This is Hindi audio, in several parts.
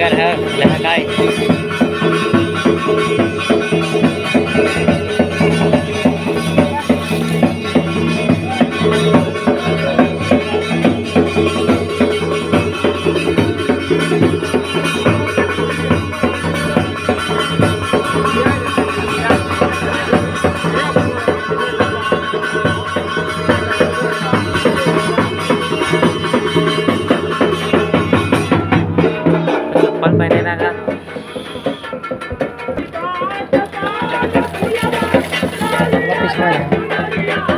Got her, let her die. What is that?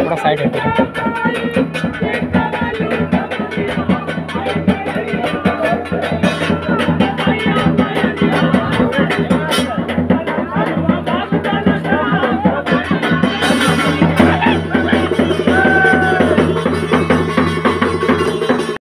थोड़ा साइड है